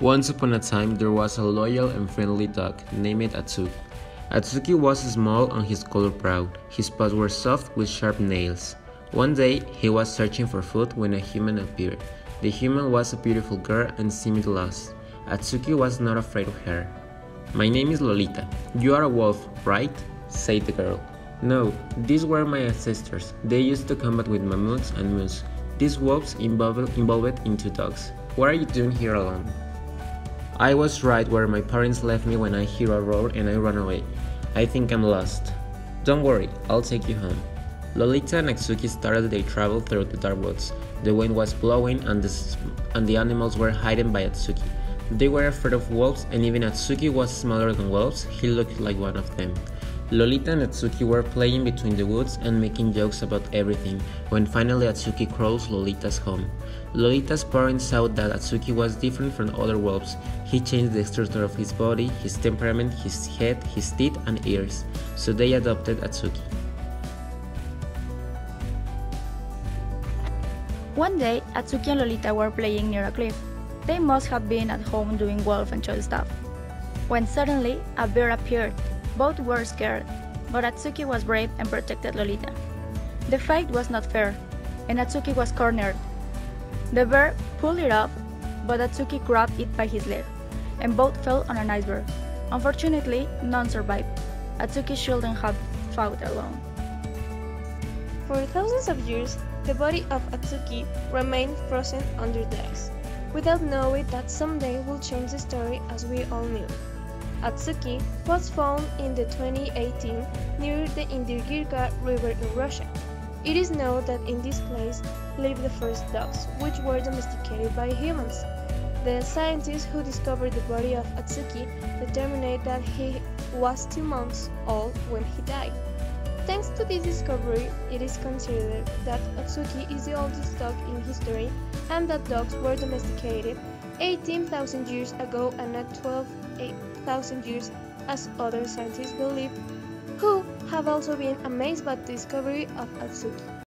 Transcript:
Once upon a time, there was a loyal and friendly dog named Atsuki. Atsuki was small and his color proud. His paws were soft with sharp nails. One day, he was searching for food when a human appeared. The human was a beautiful girl and seemed lost. Atsuki was not afraid of her. My name is Lolita. You are a wolf, right? said the girl. No, these were my ancestors. They used to combat with mammoths and moose. These wolves evolved, evolved into dogs. What are you doing here alone? I was right where my parents left me when I hear a roar and I run away. I think I'm lost. Don't worry, I'll take you home. Lolita and Atsuki started their travel through the dark woods. The wind was blowing and the, and the animals were hidden by Atsuki. They were afraid of wolves and even Atsuki was smaller than wolves, he looked like one of them. Lolita and Atsuki were playing between the woods and making jokes about everything when finally Atsuki crawls Lolita's home. Lolita's parents saw that Atsuki was different from other wolves. He changed the structure of his body, his temperament, his head, his teeth, and ears, so they adopted Atsuki. One day, Atsuki and Lolita were playing near a cliff. They must have been at home doing wolf and child stuff. When suddenly, a bear appeared both were scared, but Atsuki was brave and protected Lolita. The fight was not fair, and Atsuki was cornered. The bear pulled it off, but Atsuki grabbed it by his leg, and both fell on an iceberg. Unfortunately, none survived. Atsuki shouldn't have fought alone. For thousands of years, the body of Atsuki remained frozen under the ice, without knowing that someday will change the story as we all knew. Atsuki was found in the 2018 near the Indigirka River in Russia. It is known that in this place lived the first dogs, which were domesticated by humans. The scientists who discovered the body of Atsuki determined that he was two months old when he died. Thanks to this discovery, it is considered that Atsuki is the oldest dog in history and that dogs were domesticated 18,000 years ago and not 12,000 years as other scientists believe, who have also been amazed by the discovery of Atsuki.